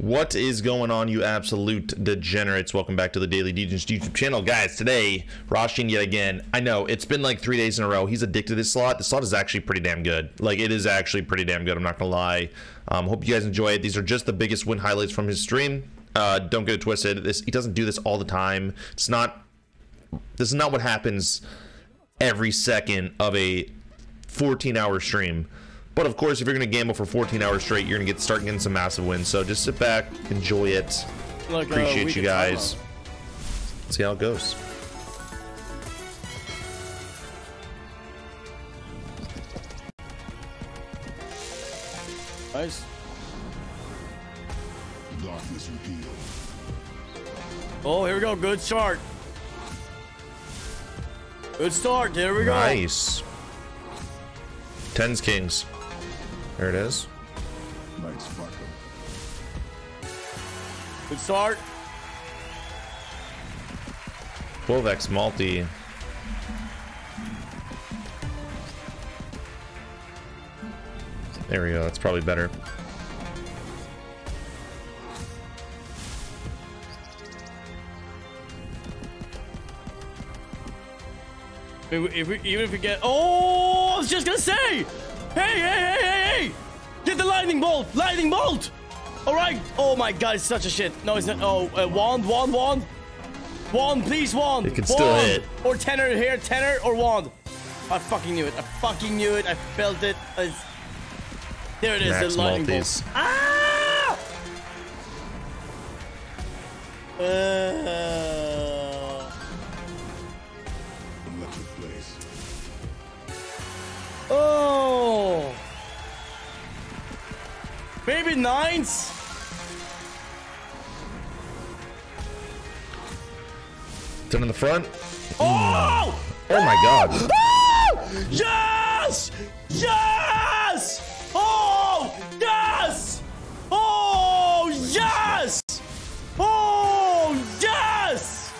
What is going on, you absolute degenerates? Welcome back to the Daily Degens YouTube channel. Guys, today, Roshtein yet again. I know, it's been like three days in a row. He's addicted to this slot. The slot is actually pretty damn good. Like, it is actually pretty damn good. I'm not going to lie. Um, hope you guys enjoy it. These are just the biggest win highlights from his stream. Uh, don't get it twisted. This He doesn't do this all the time. It's not... This is not what happens every second of a 14-hour stream. But of course, if you're going to gamble for 14 hours straight, you're going to get start getting some massive wins. So just sit back, enjoy it. Look, uh, Appreciate uh, you guys. See how it goes. Nice. Darkness revealed. Oh, here we go. Good start. Good start. There we go. Nice. Tens kings. There it is. Nice sparkle. Good start. 12x multi. There we go. That's probably better. If we, even if we get... Oh, I was just gonna say! Hey, hey, hey, hey, hey! Get the lightning bolt! Lightning bolt! Alright! Oh my god, it's such a shit. No, it's not. Oh, uh, wand, wand, wand. Wand, please, wand. It can wand. still hit. Or tenor here, tenor or wand. I fucking knew it. I fucking knew it. I felt it. I... There it is, Max the lightning Maltese. bolt. Ah! Uh... Oh! Baby nines? Ten in the front. Oh! Mm. Oh my god. Oh! Yes! Yes! Oh! Yes! Oh! Yes! Oh! Yes!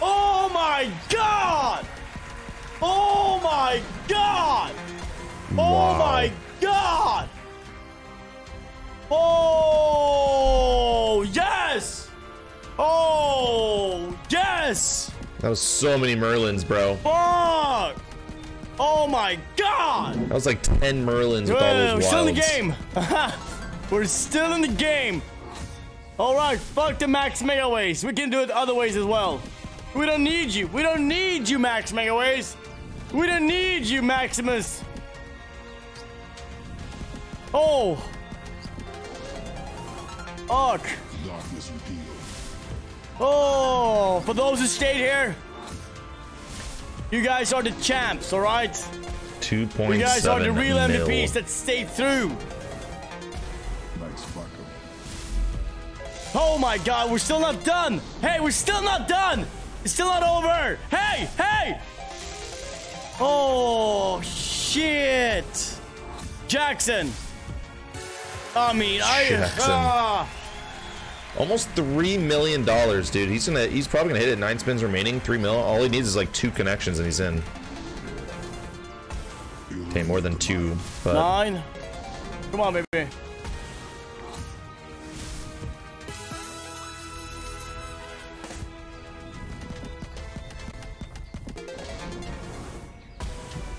Oh my god! Oh my god! Oh my god! Oh yes! Oh yes! That was so many Merlins, bro. Fuck! Oh my god! That was like 10 Merlins with all those We're still in the game! We're still in the game! Alright, fuck the max Megaways. We can do it other ways as well. We don't need you. We don't need you, Max Megaways. We don't need you, Maximus. Oh! Ark! Oh! For those who stayed here, you guys are the champs, alright? 2.7 You guys are the real mil. MVPs that stayed through. Oh my god, we're still not done! Hey, we're still not done! It's still not over! Hey! Hey! Oh, shit! Jackson! I mean, I uh, almost three million dollars, dude. He's gonna, he's probably gonna hit it. Nine spins remaining, three mil. All he needs is like two connections, and he's in. Okay, more than two. But... Nine. Come on, baby.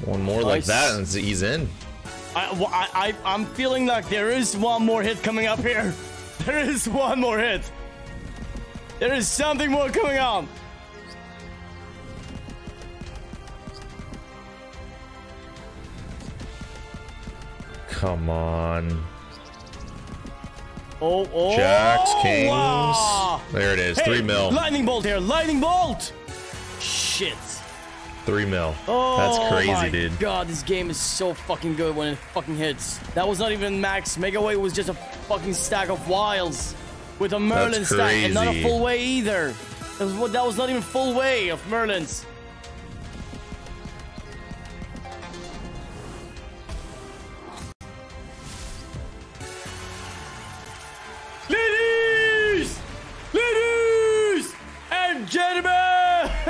One more nice. like that, and he's in. I, I, I'm feeling like there is one more hit coming up here. There is one more hit. There is something more coming on. Come on. Oh, oh. Jacks, Kings. Wow. There it is. Hey, Three mil. Lightning bolt here. Lightning bolt. Shit. Three mil. Oh, That's crazy, my dude. God, this game is so fucking good when it fucking hits. That was not even max. Mega Way was just a fucking stack of wilds with a Merlin stack and not a full way either. That was, that was not even full way of Merlins.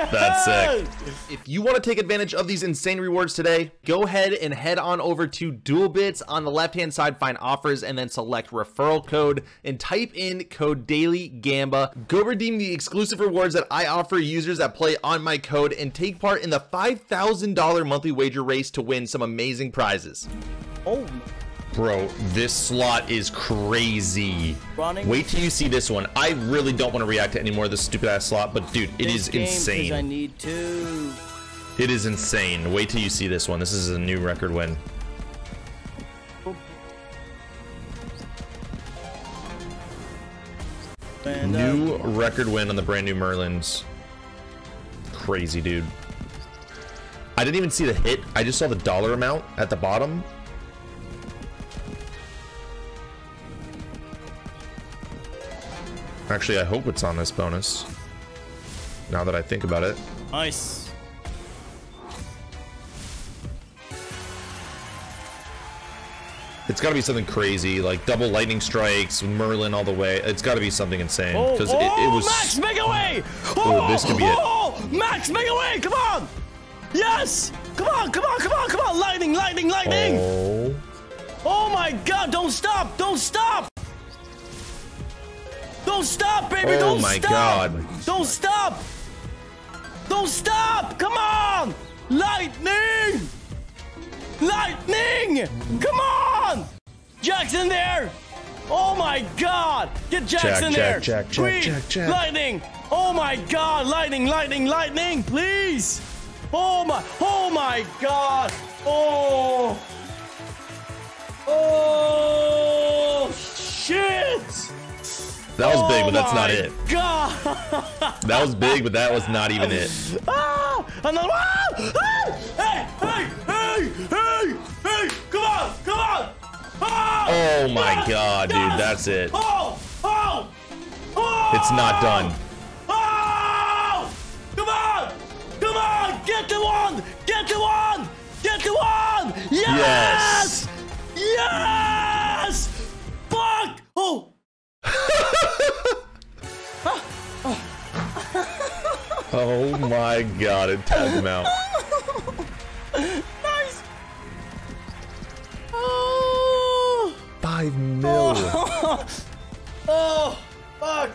That's sick. If you want to take advantage of these insane rewards today, go ahead and head on over to Duelbits on the left hand side, find offers, and then select referral code and type in code Daily Gamba. Go redeem the exclusive rewards that I offer users that play on my code and take part in the $5,000 monthly wager race to win some amazing prizes. Oh, Bro, this slot is crazy. Running. Wait till you see this one. I really don't want to react to any more of this stupid ass slot, but dude, it is 'cause I insane. need to. It is insane. Wait till you see this one. This is a new record win. And, uh, New record win on the brand new Merlins. Crazy, dude. I didn't even see the hit. I just saw the dollar amount at the bottom. Actually, I hope it's on this bonus. Now that I think about it. nice. It's got to be something crazy, like double lightning strikes, Merlin all the way. It's got to be something insane Oh, because oh, it, it was. Oh, Max, make away! Oh, this could be it. Oh, oh Max, make away! Come on! Yes! Come on, come on, come on, come on! Lightning, lightning, lightning! Oh, Oh my god, don't stop! Don't stop! Don't stop, baby! Oh don't my stop! God. Don't stop! Don't stop! Come on! Lightning! Lightning! Come on! Jackson there! Oh my god! Get Jackson Jack, there! Jack, Jack, Please! Jack, Jack. Lightning! Oh my god! Lightning, lightning, lightning! Please! Oh my! Oh my god! Oh but that's not it. God! That was big, but that was not even it. Ah! Another one! Ah! Hey! Hey! Hey! Hey! Hey! Come on! Come on! Ah! Oh my Yes! god, dude, that's it. Oh! Oh! Oh! It's not done. Oh! Come on! Come on! Get the one! Get the one! Get the one! Yes! Yes! Oh my god, it tapped him out. Nice! Oh! Five mil. Oh! Fuck!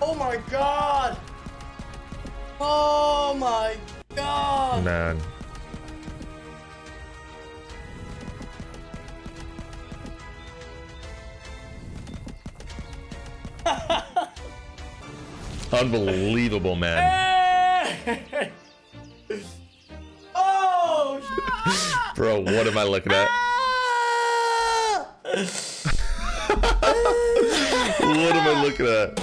Oh my god! Oh my god! Man. Unbelievable, man. Oh! Bro, what am I looking at? What am I looking at?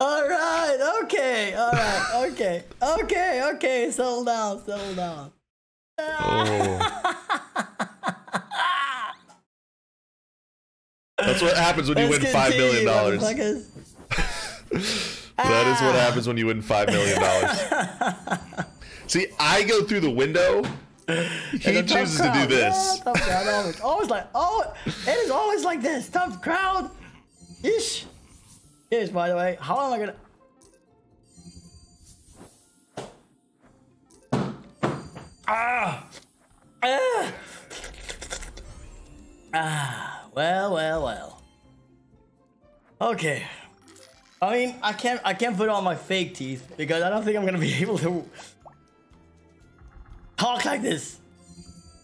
All right, okay, all right, okay, okay, okay. Settle down, settle down. Oh. That's what happens when you Let's win five million continue, dollars. That is what happens when you win five million dollars. See, I go through the window. He chooses to do this. Yeah, tough crowd, always, always like, oh, it is always like this. Tough crowd. Ish. Here's, by the way, how am I gonna? Ah. Ah. Ah. Well, well, well. Okay. I mean, I can't, I can't put on my fake teeth because I don't think I'm gonna be able to talk like this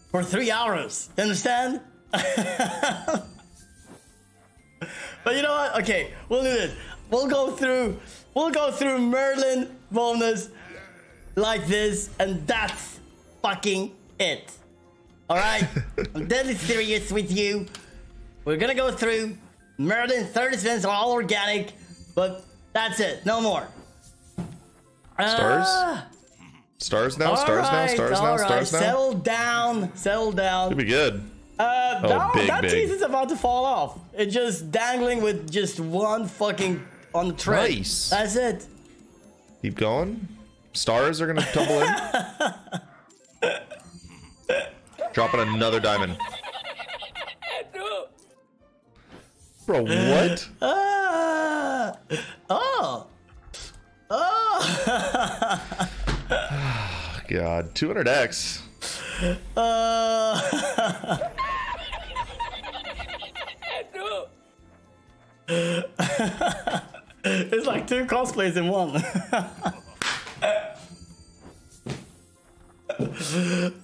for three hours. You understand? but you know what? Okay, we'll do this. We'll go through. We'll go through Merlin bonus like this, and that's fucking it. All right. I'm deadly serious with you. We're gonna go through Merlin 30 cents are all organic, but that's it. No more. Stars? Ah. Stars now, All stars now, stars now, right, stars now. Settle down, settle down. It'd be good. Uh, Oh, that, big, that big. teeth is about to fall off. It's just dangling with just one fucking on the thread. Nice. That's it. Keep going. Stars are gonna tumble in. Dropping another diamond. Bro, what? Ah, God, 200x. Uh, it's like two cosplays in one.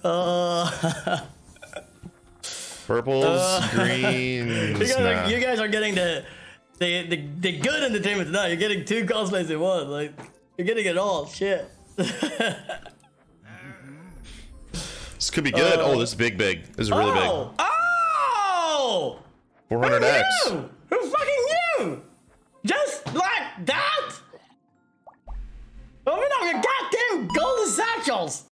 uh, Purples, greens. you, guys nah. are, you guys are getting the, the the the good entertainment tonight. You're getting two cosplays in one. Like you're getting it all. Shit. This could be good. Oh, oh, this is big, big. This is really oh! Oh! big. Who 400x. knew? Who fucking knew? Just like that? Open up your goddamn golden satchels!